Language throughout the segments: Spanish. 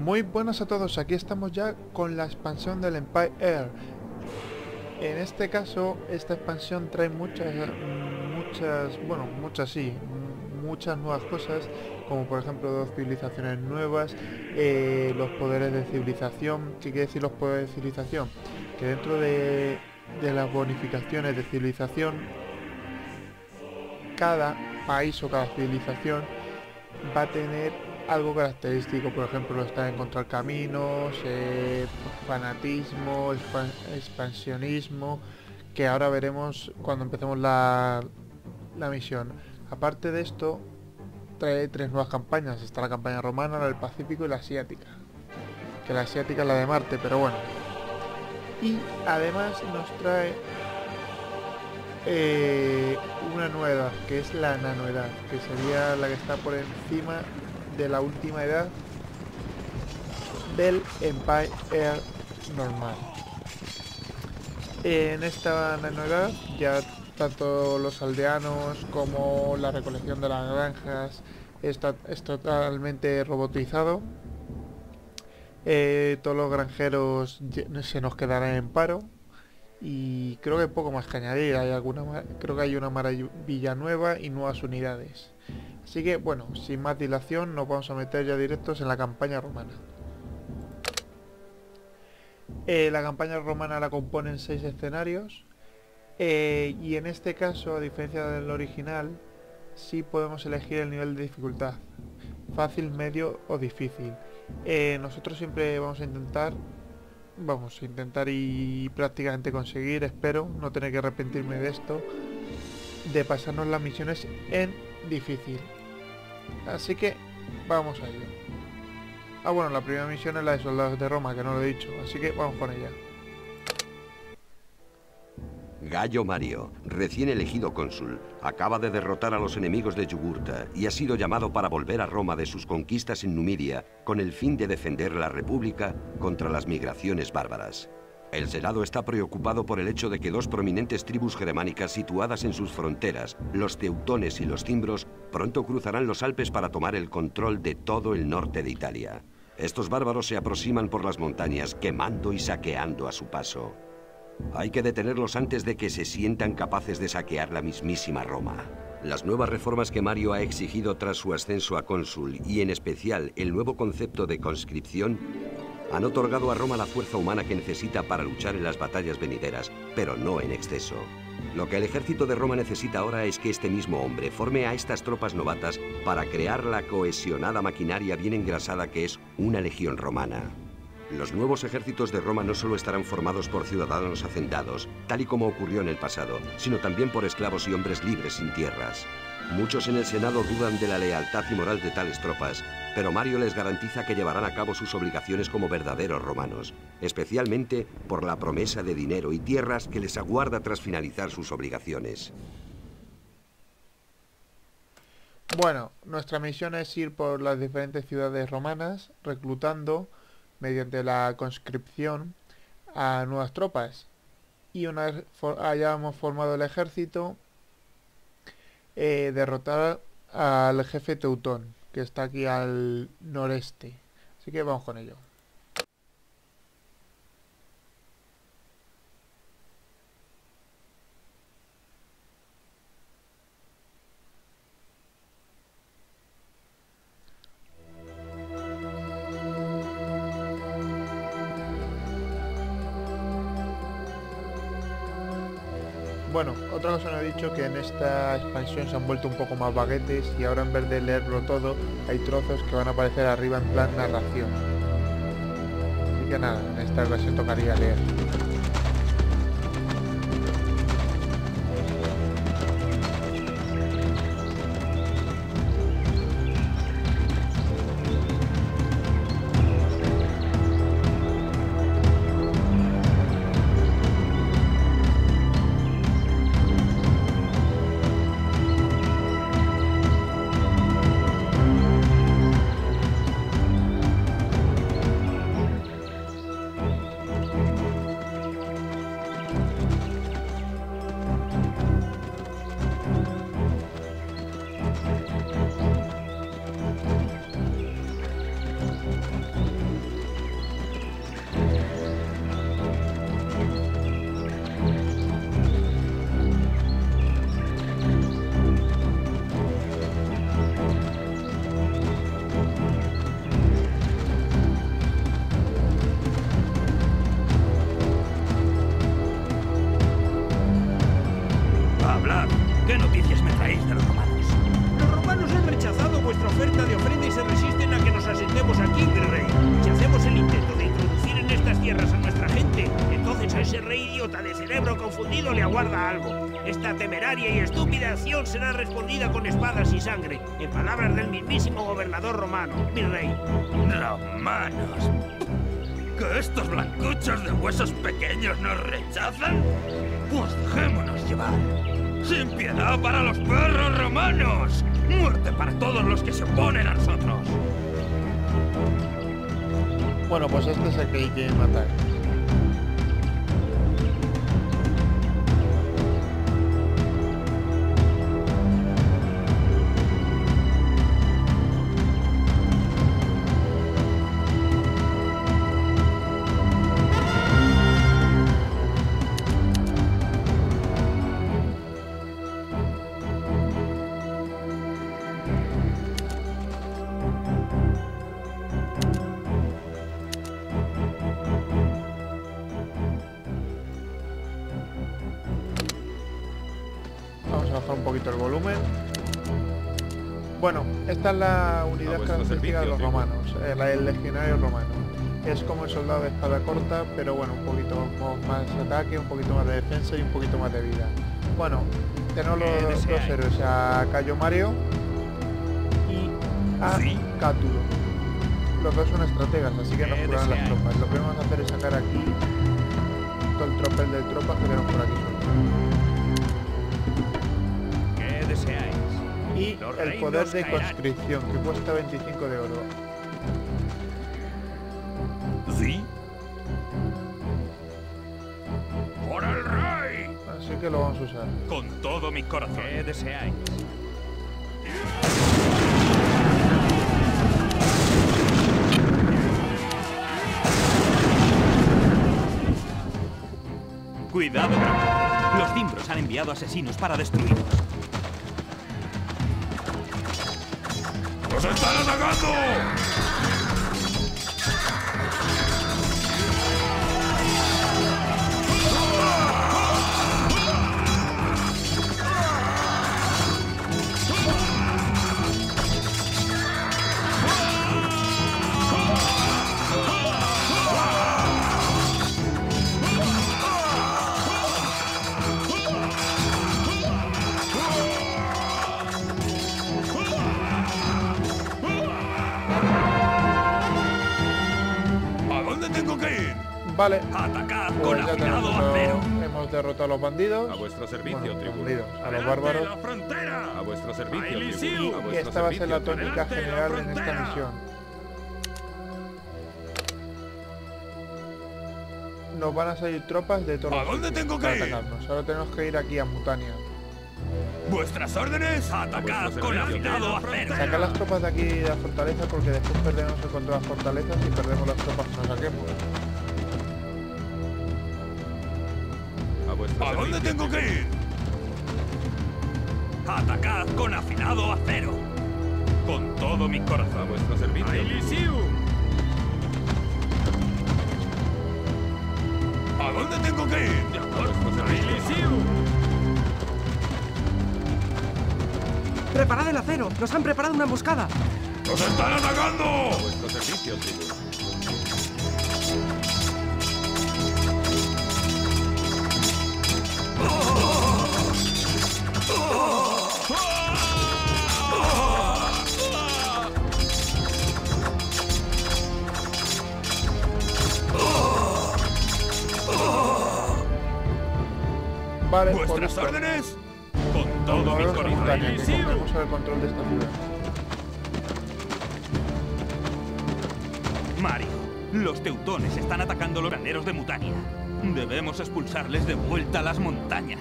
Muy buenas a todos, aquí estamos ya con la expansión del Empire Air. En este caso, esta expansión trae muchas, muchas, bueno, muchas sí, muchas nuevas cosas, como por ejemplo dos civilizaciones nuevas, eh, los poderes de civilización. ¿Qué quiere decir los poderes de civilización? Que dentro de, de las bonificaciones de civilización, cada país o cada civilización va a tener algo característico, por ejemplo, está encontrar caminos, eh, fanatismo, expansionismo, que ahora veremos cuando empecemos la, la misión. Aparte de esto, trae tres nuevas campañas. Está la campaña romana, la del Pacífico y la asiática. Que la asiática es la de Marte, pero bueno. Y además nos trae eh, una nueva, que es la nanoedad, que sería la que está por encima de la última edad del Empire normal. En esta nanoedad ya tanto los aldeanos como la recolección de las granjas está, es totalmente robotizado. Eh, todos los granjeros se nos quedarán en paro y creo que poco más que añadir. Hay alguna, creo que hay una maravilla nueva y nuevas unidades. Así que, bueno, sin más dilación, nos vamos a meter ya directos en la campaña romana. Eh, la campaña romana la componen seis escenarios eh, y en este caso, a diferencia del original, sí podemos elegir el nivel de dificultad, fácil, medio o difícil. Eh, nosotros siempre vamos a intentar, vamos a intentar y prácticamente conseguir, espero, no tener que arrepentirme de esto, de pasarnos las misiones en difícil. Así que vamos a ello. Ah, bueno, la primera misión es la de soldados de Roma, que no lo he dicho, así que vamos con ella. Gallo Mario, recién elegido cónsul, acaba de derrotar a los enemigos de Yugurta y ha sido llamado para volver a Roma de sus conquistas en Numidia con el fin de defender la República contra las migraciones bárbaras. El Senado está preocupado por el hecho de que dos prominentes tribus germánicas situadas en sus fronteras, los teutones y los cimbros, pronto cruzarán los Alpes para tomar el control de todo el norte de Italia. Estos bárbaros se aproximan por las montañas, quemando y saqueando a su paso. Hay que detenerlos antes de que se sientan capaces de saquear la mismísima Roma. Las nuevas reformas que Mario ha exigido tras su ascenso a cónsul y en especial el nuevo concepto de conscripción han otorgado a Roma la fuerza humana que necesita para luchar en las batallas venideras, pero no en exceso. Lo que el ejército de Roma necesita ahora es que este mismo hombre forme a estas tropas novatas para crear la cohesionada maquinaria bien engrasada que es una legión romana. Los nuevos ejércitos de Roma no solo estarán formados por ciudadanos hacendados, tal y como ocurrió en el pasado, sino también por esclavos y hombres libres sin tierras. Muchos en el Senado dudan de la lealtad y moral de tales tropas, pero Mario les garantiza que llevarán a cabo sus obligaciones como verdaderos romanos, especialmente por la promesa de dinero y tierras que les aguarda tras finalizar sus obligaciones. Bueno, nuestra misión es ir por las diferentes ciudades romanas reclutando mediante la conscripción a nuevas tropas. Y una vez hayamos formado el ejército, eh, derrotar al jefe Teutón que está aquí al noreste. Así que vamos con ello. Otra cosa no he dicho que en esta expansión se han vuelto un poco más baguetes y ahora en vez de leerlo todo hay trozos que van a aparecer arriba en plan narración. Así que nada, en esta ocasión tocaría leer. Sangre, en palabras del mismísimo gobernador romano, mi rey. Romanos. ¿Que estos blancuchos de huesos pequeños nos rechazan? Pues dejémonos llevar. Sin piedad para los perros romanos. Muerte para todos los que se oponen a nosotros. Bueno, pues este es el que hay que matar. Poquito el volumen. Bueno, esta es la unidad vuestro característica de los romanos, eh, la- el legionario romano. Es como el soldado de espada corta, pero bueno, un poquito más ataque, un poquito más de defensa y un poquito más de vida. Bueno, tenemos los ¿Qué dos héroes, a Cayo Mario y a Sí. Cátulo. Los dos son estrategas, así que nos ¿Qué curarán las tropas. Lo que vamos a hacer es sacar aquí todo el tropel de tropas que tenemos por aquí Y el poder de conscripción, que cuesta 25 de oro. ¿Sí? ¡Por el rey! Así que lo vamos a usar. Con todo mi corazón. ¿Qué deseáis? Cuidado, Draco. Los timbros han enviado asesinos para destruirnos. ¡Nos están atacando! ¿A Vale, Atacad pues con afinado acero. hemos derrotado a los bandidos. A vuestro servicio, Bueno, tribuno. bandidos, a los bárbaros. la frontera! A vuestro servicio. A Y vuestro esta va a ser la tónica la general en esta misión. Nos van a salir tropas de todos ¿A dónde tengo que ir? atacarnos. Ahora tenemos que ir aquí a Mutania. ¿Vuestras órdenes? Atacad con afinado acero. Sacar las tropas de aquí de la fortaleza porque después perdemos el control de las fortalezas y perdemos las tropas que nos saquemos. A ¿A dónde tengo que ir? Atacad con afinado acero. Con todo mi A corazón. vuestro servicio. Elysium. ¿A dónde tengo que ir? De A. Elysium. ¡Preparad el acero! ¡Nos han preparado una emboscada! ¡Nos están atacando! A vuestro servicio, tribuno. Vale, ¿Vuestras órdenes? Con todo mi corazón. Cogemos el control de esta ciudad. Mario, los teutones están atacando los graneros de Mutania. Debemos expulsarles de vuelta a las montañas.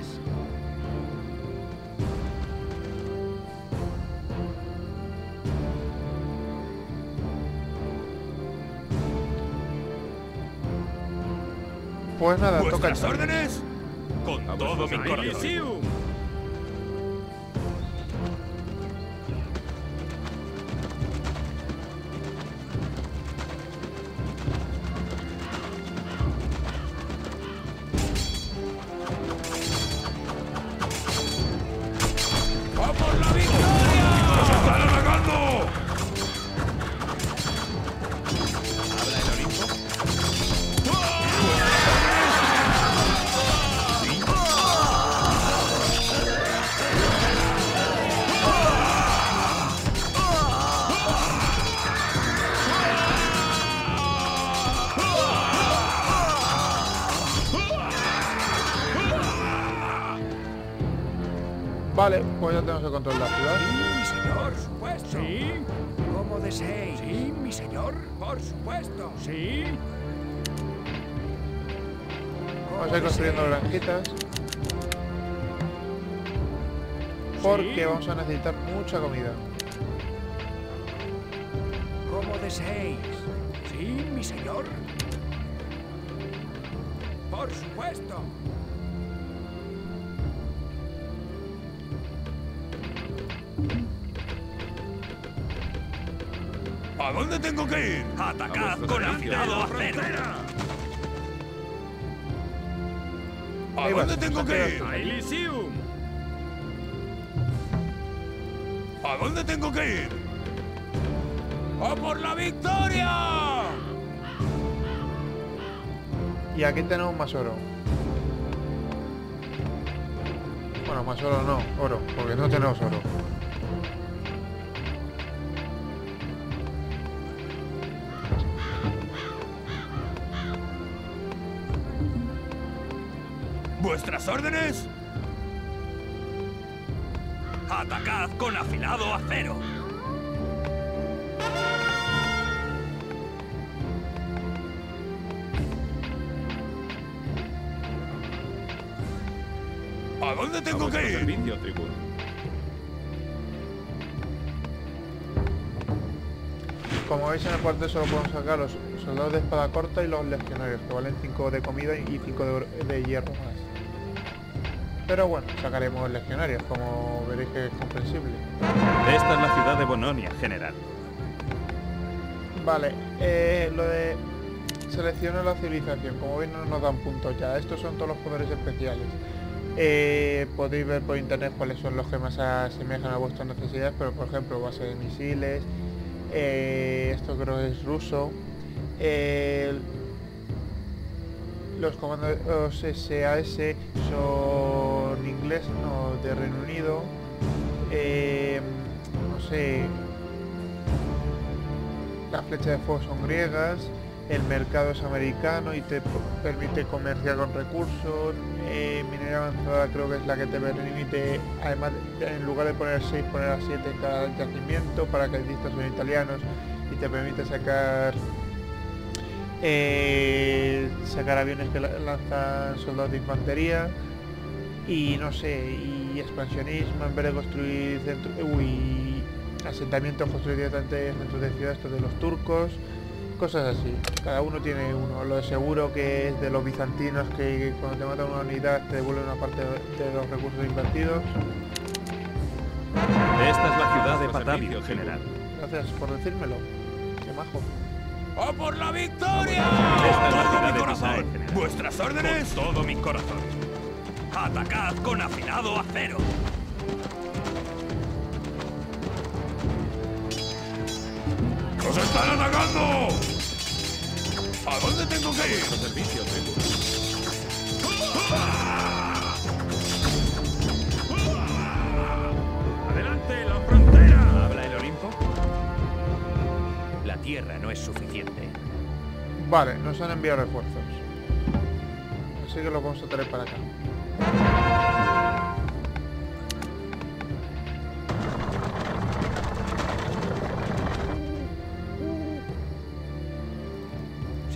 Pues nada, toca ¿Vuestras echar. órdenes? Con todo mi corazón. Control de la ciudad. Sí, mi señor, por supuesto. Sí. Como deseéis. Sí, mi señor, por supuesto. Sí. Vamos a ir construyendo granjitas. Porque vamos a necesitar mucha comida. Como deseéis. Sí, mi señor. Por supuesto. ¿A dónde tengo que ir? ¡Atacad con afilado acero! ¿A dónde tengo que ir? A Elysium. ¿A dónde tengo que ir? ¡A por la victoria! Y aquí tenemos más oro. Bueno, más oro no, oro, porque no tenemos oro. ¿Vuestras órdenes? ¡Atacad con afilado acero! ¿A dónde tengo que ir? servicio, tribuno. Como veis en el cuartel solo podemos sacar los soldados de espada corta y los legionarios, que valen 5 de comida y 5 de, hierro. Pero bueno, sacaremos legionarios, como veréis que es comprensible. Esta es la ciudad de Bononia, general. Vale, eh, lo de seleccionar la civilización, como veis no nos dan puntos ya, estos son todos los poderes especiales. Eh, podéis ver por internet cuáles son los que más se asemejan a vuestras necesidades, pero por ejemplo base de misiles, eh, esto creo que es ruso, eh, los comandos SAS son ingleses, no, de Reino Unido, eh, no sé, las flechas de fuego son griegas, el mercado es americano y te permite comerciar con recursos, eh, minería avanzada creo que es la que te permite, además de- en lugar de poner 6, poner a 7 en cada yacimiento, para que son italianos y te permite sacar eh, sacar aviones que la- lanzan soldados de infantería y no sé, y expansionismo en vez de construir centro, uy, asentamientos construir directamente centros de ciudad, estos de los turcos, cosas así. Cada uno tiene uno. Lo de seguro que es de los bizantinos que cuando te matan una unidad te devuelven una parte de los recursos invertidos. Esta es la ciudad de Patavio, general. Gracias por decírmelo. Qué majo. ¡A por la victoria! Esta ¡Todo mi corazón! ¿Vuestras órdenes? Con todo mi corazón. ¡Atacad con afilado acero! ¡Nos están atacando! ¿A dónde tengo que ir? Tierra no es suficiente. Vale, nos han enviado refuerzos. Así que lo vamos a traer para acá.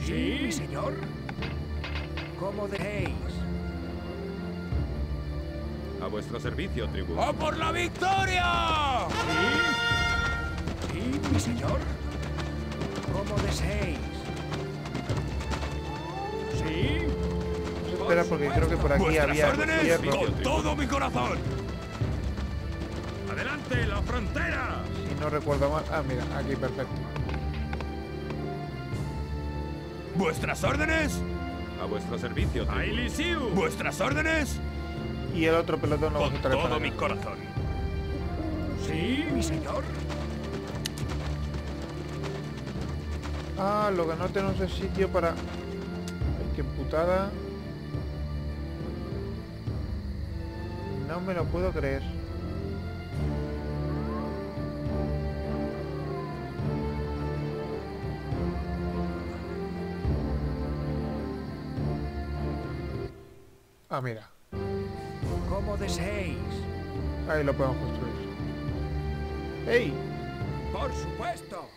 Sí, mi señor. Como deseéis. A vuestro servicio, tribuno. ¡A por la victoria! Sí, mi señor. Esperar porque creo que por aquí ¿Vuestras había órdenes? ¡Con todo mi corazón! ¡Adelante, la frontera! Si no recuerdo mal. Ah, mira, aquí perfecto. ¿Vuestras órdenes? A vuestro servicio, ¡A tribuno. Elysium! ¿Vuestras órdenes? Y el otro pelotón lo Con vamos a traer todo mi corazón. Sí, mi señor. Ah, lo que no tenemos es sitio para... Ay, qué putada. No me lo puedo creer. Ah, mira. Como deseéis. Ahí lo podemos construir. ¡Ey! Por supuesto.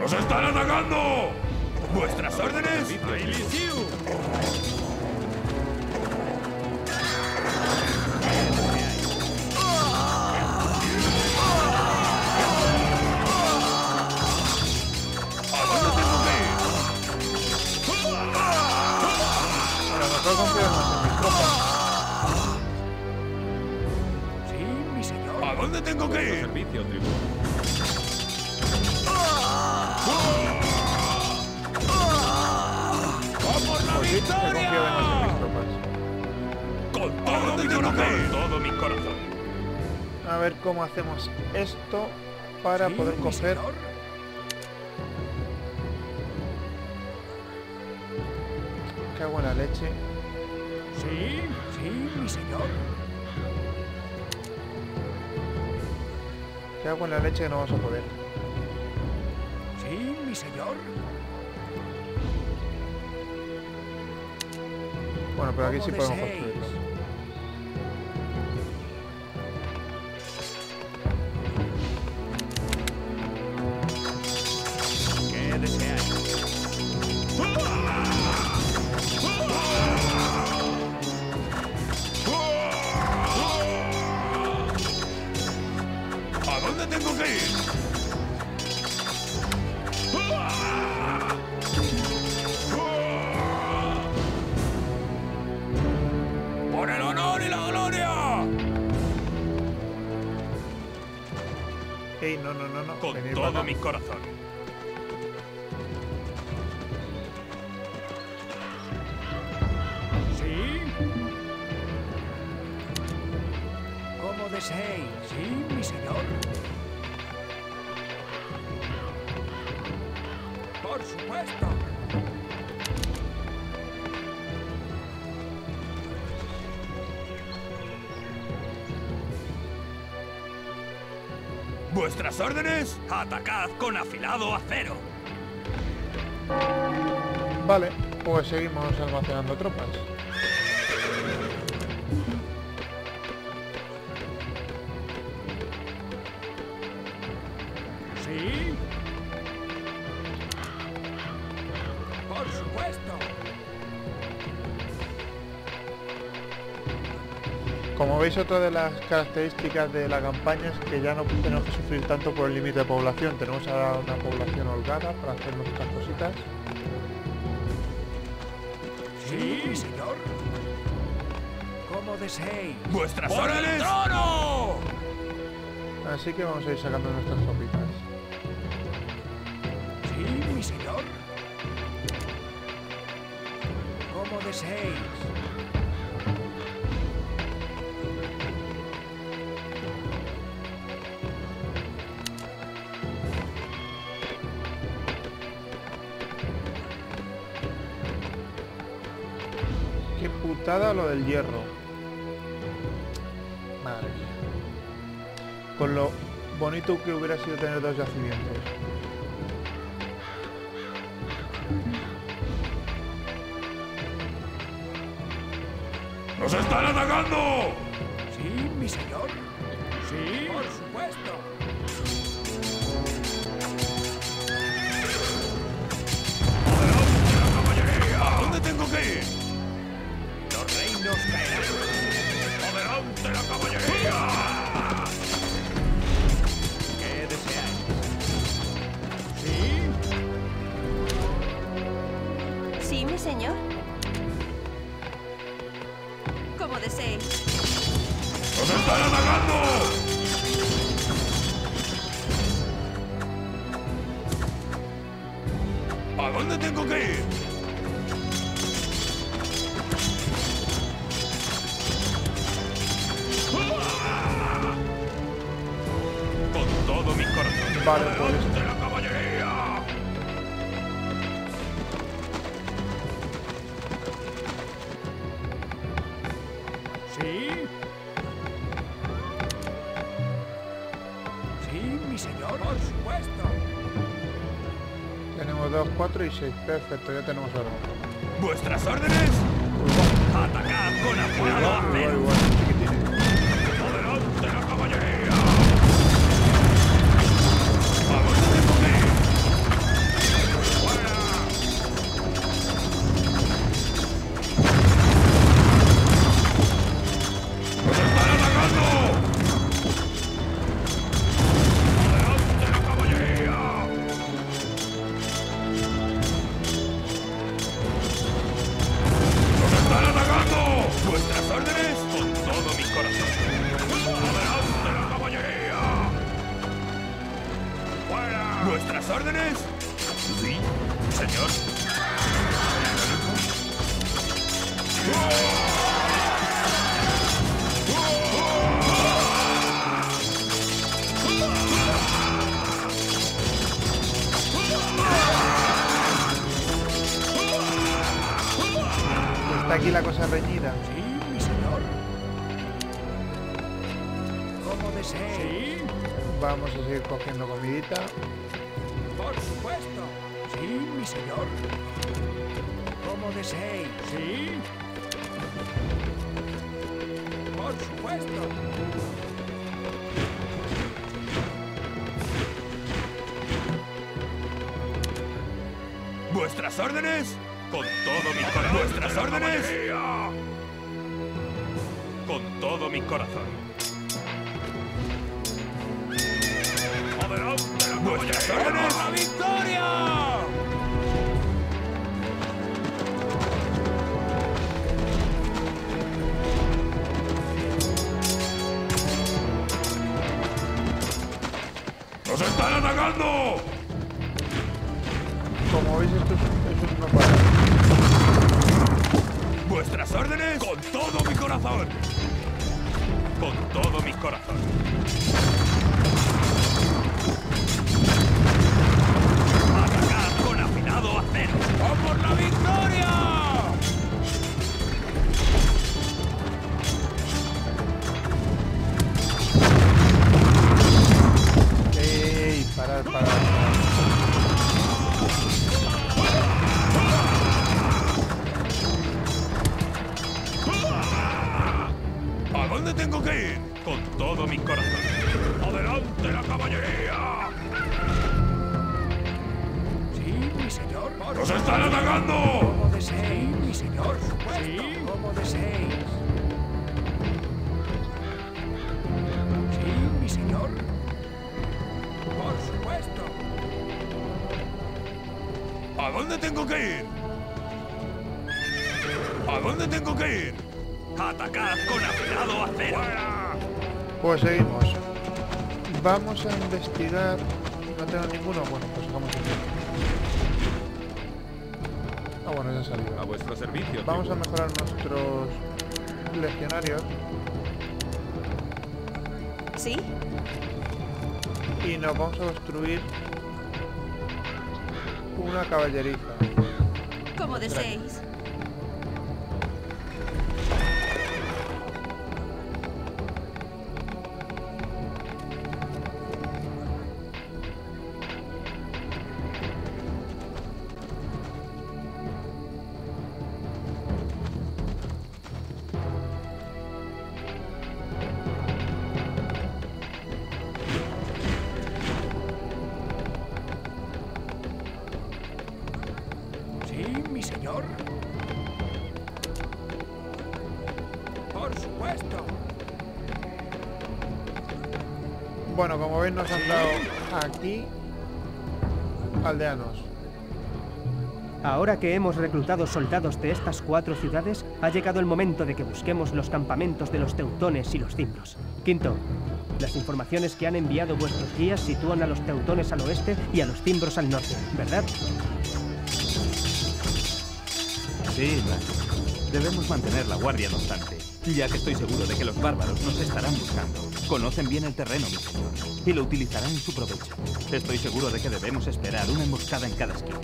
¡Nos están atacando! ¿Vuestras órdenes? ¿A dónde tengo que ir? Pues. ¡Con todo mi corazón! Todo mi corazón. A ver cómo hacemos esto para Sí, poder coger... señor. Cago en la leche. Sí, sí, mi señor. Cago en la leche que no vamos a poder. Sí, mi señor. Bueno, pero aquí sí podemos construirlo. Ey, no, no, no, no. Con todo mi corazón. Órdenes? ¡Atacad con afilado acero! Vale, pues seguimos almacenando tropas. Veis, otra de las características de la campaña es que ya no tenemos que sufrir tanto por el límite de población. Tenemos ahora una población holgada para hacer nuestras cositas. Sí, señor. Como deseéis. ¿Vuestras ¡Por el órdenes? trono! Así que vamos a ir sacando nuestras tropitas. Lo del hierro. Madre mía. Con lo bonito que hubiera sido tener dos yacimientos. ¡Nos están atacando! Y. Perfecto, ya tenemos algo. ¿Vuestras órdenes? ¡Atacad con afilado ¿Vuestras órdenes? Con todo mi corazón. Con todo mi corazón. Bueno, ya ha salido. A vuestro servicio. Vamos a mejorar nuestros legionarios ¿Sí? y nos vamos a construir una caballeriza. Como deseéis. Nos han dado aquí aldeanos. Ahora que hemos reclutado soldados de estas cuatro ciudades, ha llegado el momento de que busquemos los campamentos de los teutones y los cimbros. Quinto, las informaciones que han enviado vuestros guías sitúan a los teutones al oeste y a los cimbros al norte, ¿verdad? Sí, Blanco. Debemos mantener la guardia no obstante, ya que estoy seguro de que los bárbaros nos estarán buscando. Conocen bien el terreno, mi señor, y lo utilizarán en su provecho. Estoy seguro de que debemos esperar una emboscada en cada esquina.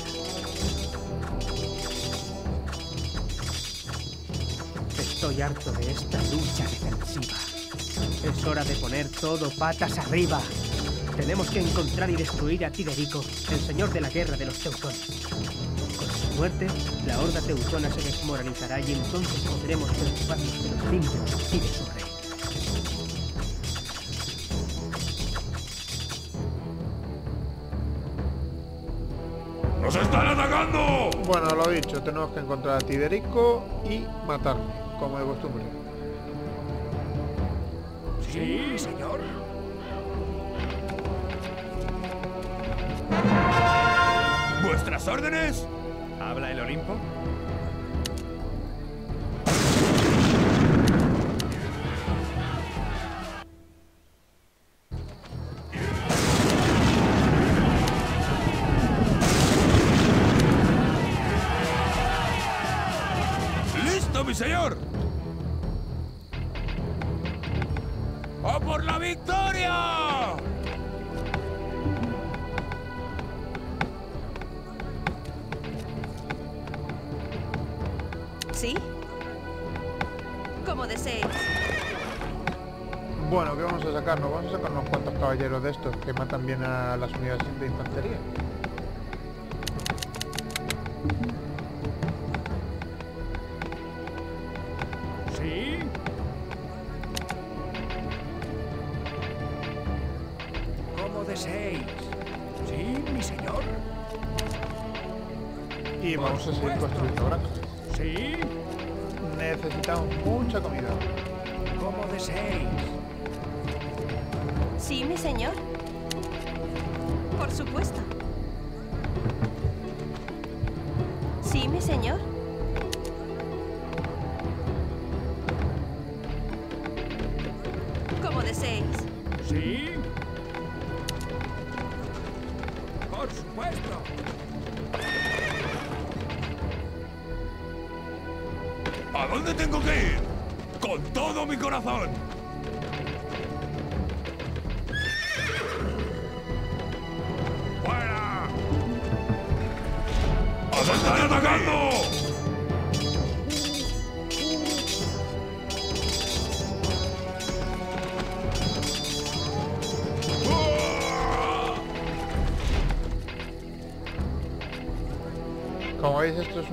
Estoy harto de esta lucha defensiva. Es hora de poner todo patas arriba. Tenemos que encontrar y destruir a Tiderico, el señor de la guerra de los teutones. Conseguir muerte, la horda teutona se desmoralizará y entonces podremos preocuparnos de los cimbros y de su Bueno, lo dicho, tenemos que encontrar a Tiderico y matarle, como de costumbre. Sí, señor. ¿Vuestras órdenes? ¿Habla el Olimpo? Caballeros de estos que matan bien a las unidades de infantería. Sí. Como deseéis. Sí, mi señor. Y vamos a seguir construyendo granjas. Sí. Necesitamos mucha comida. Como deseéis. ¿Sí, mi señor? Por supuesto. ¿Sí, mi señor?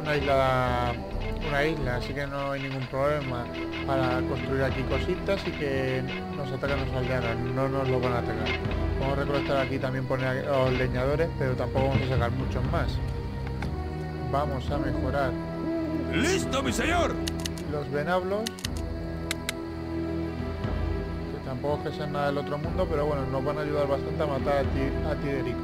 Una isla una isla, así que no hay ningún problema para construir aquí cositas y que nos atacan los aldeanos, no nos lo van a atacar. Vamos a recolectar aquí también poner los leñadores, pero tampoco vamos a sacar muchos más. Vamos a mejorar ¡Listo, mi señor! los venablos. Que tampoco es que sean nada del otro mundo, pero bueno, nos van a ayudar bastante a matar a, Ti- a Tiderico.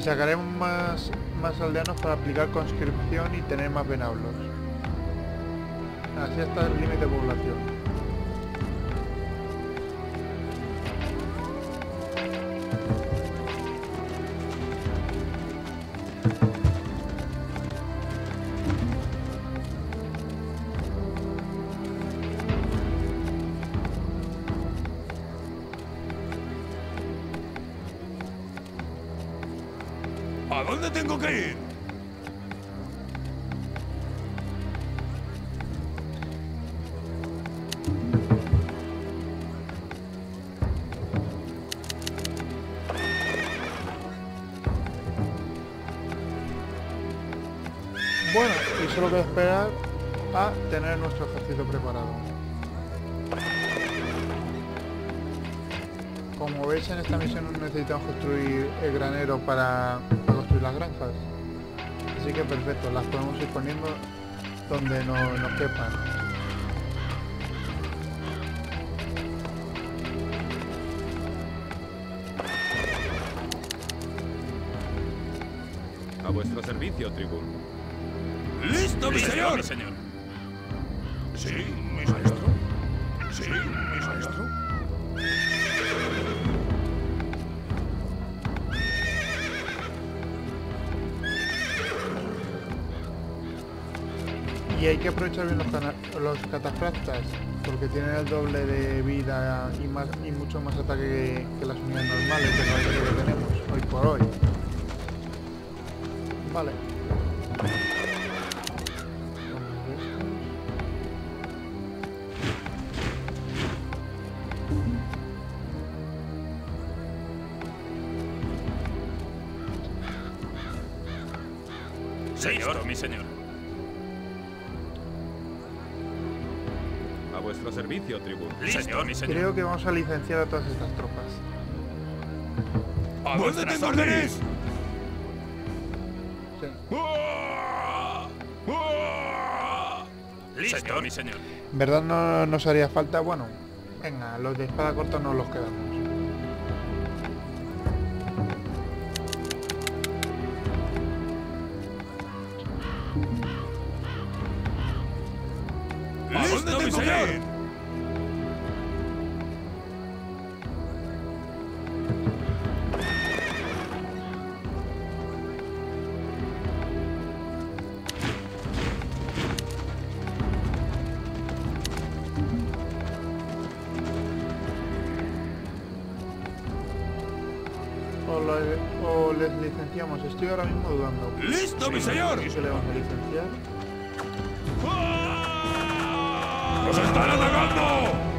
Sacaremos más, más aldeanos para aplicar conscripción y tener más venablos. Así hasta el límite de población. Donde no- nos quepan. A vuestro servicio, tribún. ¡Listo, mi señor! mi señor. Sí, mi maestro. Sí, mi maestro. Y hay que aprovechar bien los, los catafractas, porque tienen el doble de vida y, más, y mucho más ataque que, las unidades normales de que tenemos hoy por hoy. Vale. Creo que vamos a licenciar a todas estas tropas. ¿A ¿Dónde tengo órdenes? Sí. Señor, mi señor. En verdad no nos haría falta, bueno, venga, los de espada corta nos los quedamos. O, les licenciamos, estoy ahora mismo dudando. ¡Listo, mi señor! ¿Qué le vamos a licenciar? ¡Nos están atacando!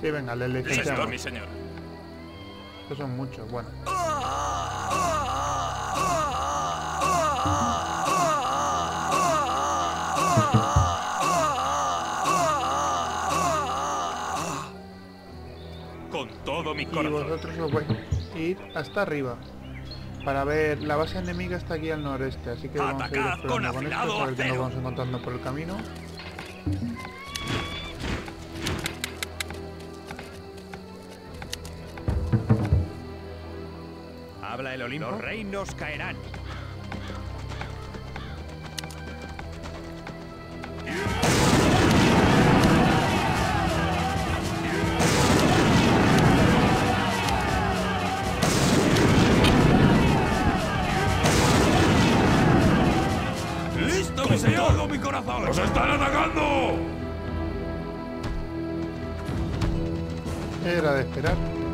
Sí, venga, Señor, licenciamos. mi señor. Estos son muchos, bueno. Y vosotros os vais a ir hasta arriba. Para ver, la base enemiga está aquí al noreste, así que vamos a ir con con esto, a ver qué nos vamos encontrando por el camino. Habla el Olimpo. Los reinos caerán. Era de esperar.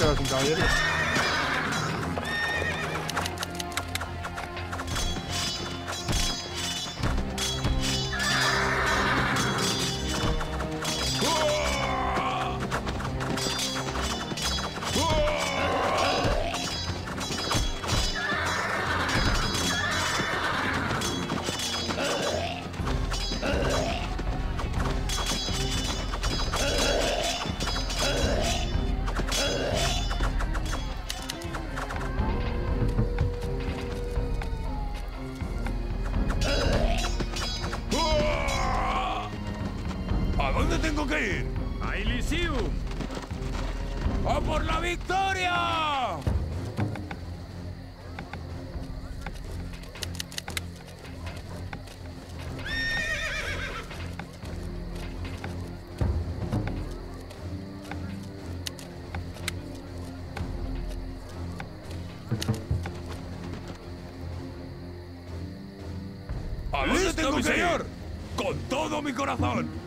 Pues nos corazón!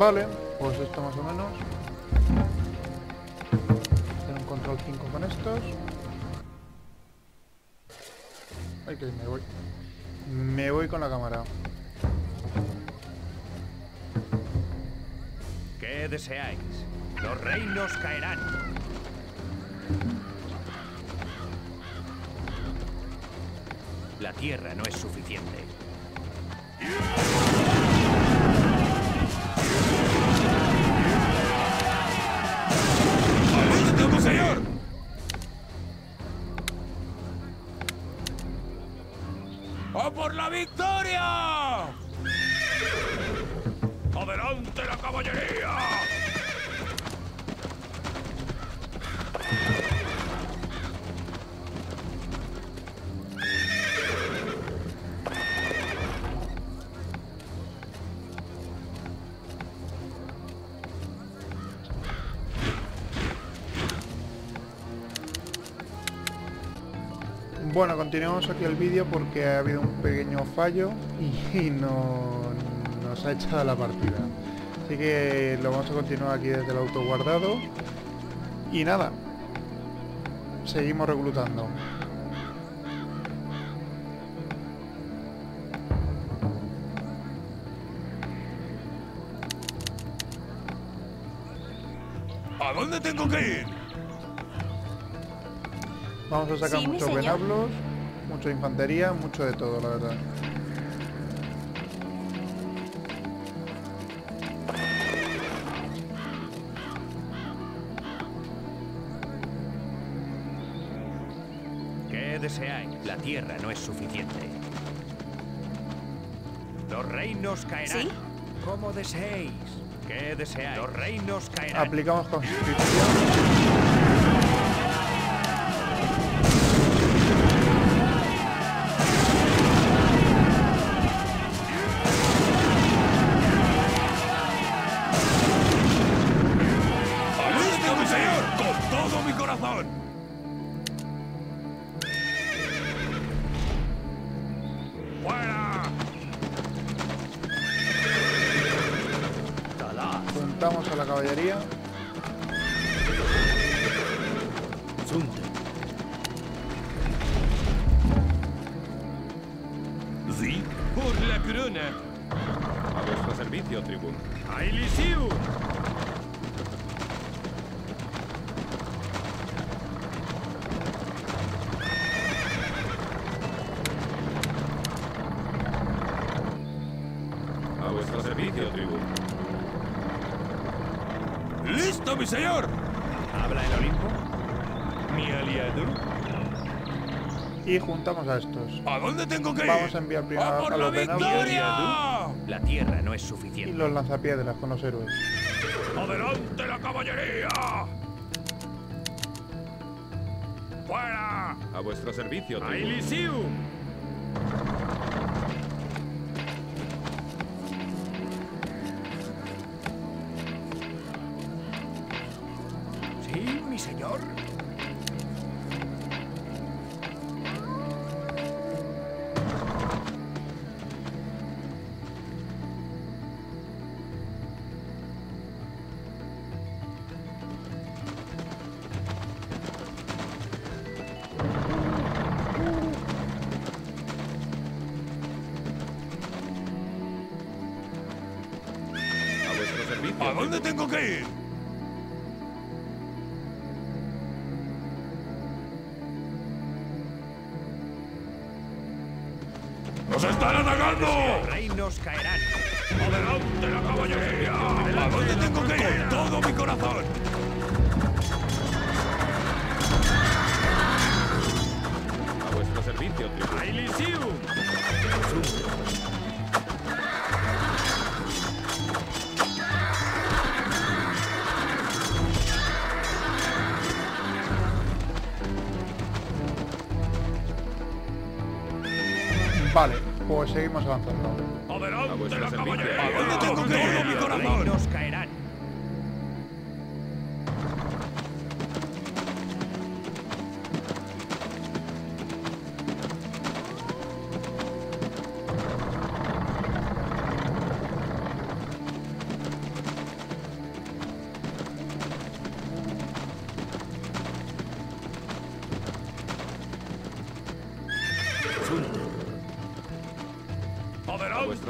Vale, pues esto más o menos. Hacer un control 5 con estos. Ay, que me voy. Me voy con la cámara. ¿Qué deseáis? Los reinos caerán. La tierra no es suficiente. Dónde continuamos aquí el vídeo porque ha habido un pequeño fallo y, no, nos ha echado la partida. Así que lo vamos a continuar aquí desde el auto guardado. Y nada, seguimos reclutando. ¿A dónde tengo que ir? Vamos a sacar Sí, muchos señor. venablos, mucha infantería, mucho de todo, la verdad. ¿Qué deseáis? La tierra no es suficiente. Los reinos caerán. ¿Sí? Como deseéis. ¿Qué deseáis? Los reinos caerán. Aplicamos conscripción. Y juntamos a estos. ¿A dónde tengo que ir? Vamos a enviar primero ¡A a por los la! La tierra no es y suficiente. los lanzapiedras con los héroes. ¡Adelante la caballería! ¡Fuera! A vuestro servicio, ¡A tribuno.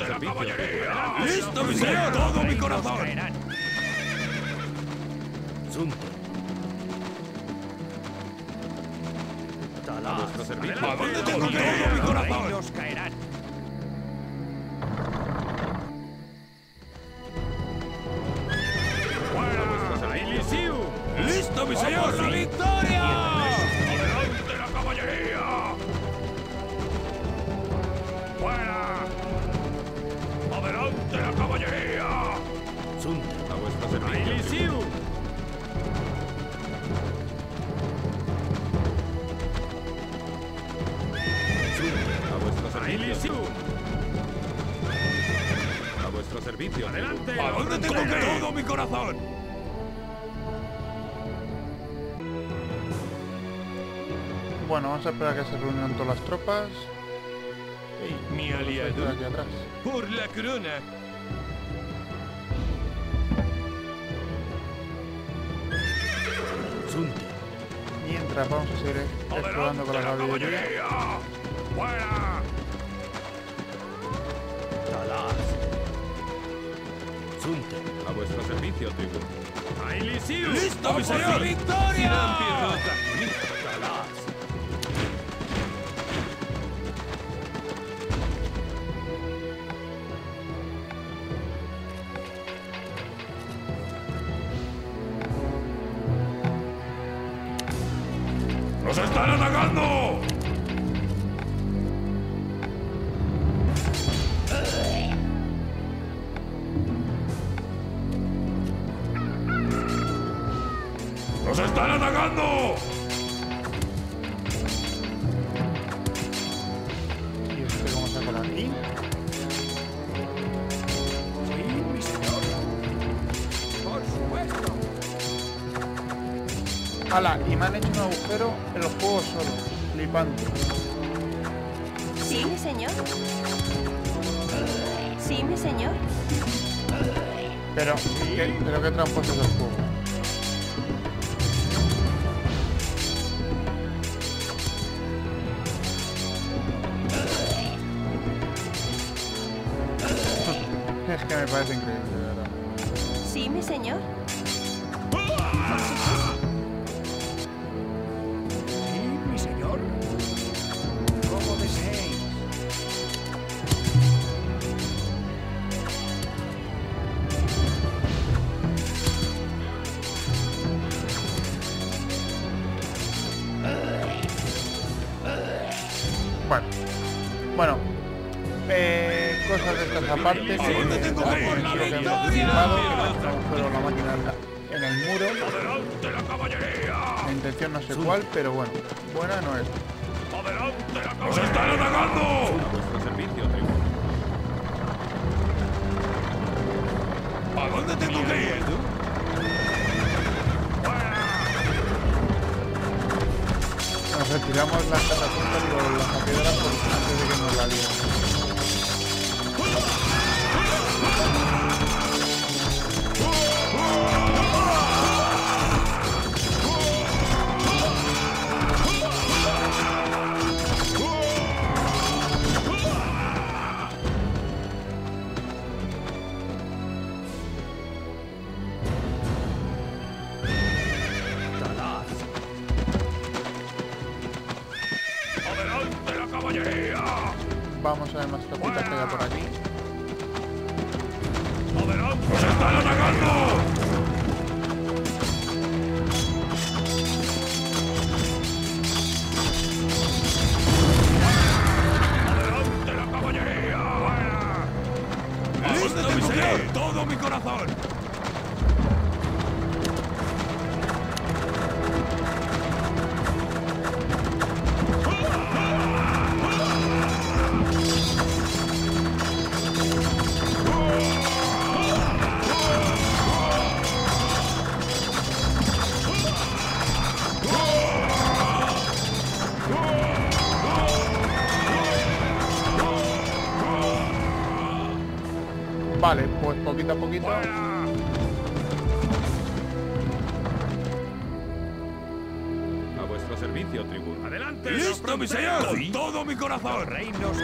¡Adelante vuestro la caballería! ¡Listo, mi señor! ¡Todo mi corazón! caerán. A vuestro servicio. ¿A dónde tengo que ir? mi corazón! Caerán. Vamos a esperar a que se reúnan todas las tropas. Mi aliado. aquí atrás. Por la corona. Mientras vamos a seguir explorando con la ¡Adelante la caballería. ¡Fuera! A vuestro servicio, tribuno. Ailisium. ¡Listo, mi señor! ¡Victoria! ¡Nos me ha hecho un agujero la máquina en la- en el muro. ¡Adelante la caballería! La intención no sé cuál, pero bueno. Buena no es. ¡Adelante la caballería! ¡Nos están atacando! A servicio. ¿A dónde tengo que ir? Nos retiramos las catapultas y las piedras por- antes de que nos la líen. Poquito a poquito. A vuestro servicio, tribuno. ¡Adelante! ¡Listo, mi señor! ¡Con todo mi corazón! Reinos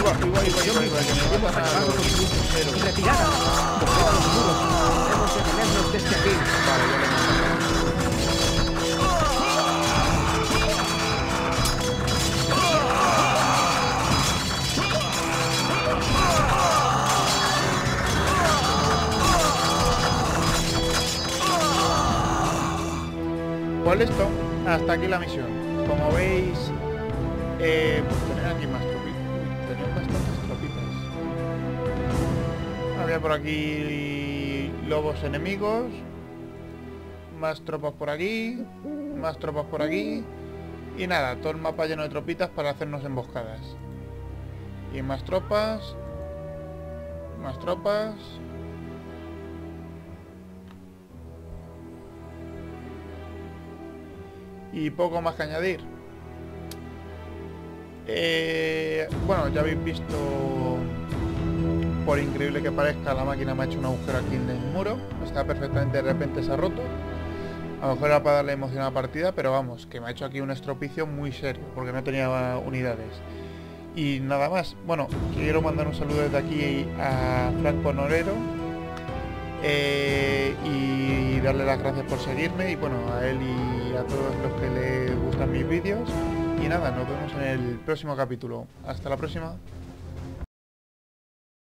Iba, iba, iba, iba, iba, que me matan a los- ¡Retirada! ¡Volver a los muros! ¡Debemos detenernos desde aquí! Pues listo, hasta aquí la misión. Como veis, eh, Por aquí lobos enemigos. Más tropas por aquí. Más tropas por aquí. Y nada, todo el mapa lleno de tropitas para hacernos emboscadas. Y más tropas. Más tropas. Y poco más que añadir. Eh, bueno, ya habéis visto, por increíble que parezca, la máquina me ha hecho un agujero aquí en el muro. Está perfectamente, de repente se ha roto. A lo mejor era para darle emoción a la partida, pero vamos, que me ha hecho aquí un estropicio muy serio, porque no tenía unidades. Y nada más. Bueno, quiero mandar un saludo desde aquí a Franco Norero, Eh, y darle las gracias por seguirme y bueno, a él y a todos los que le gustan mis vídeos. Y nada, nos vemos en el próximo capítulo. Hasta la próxima.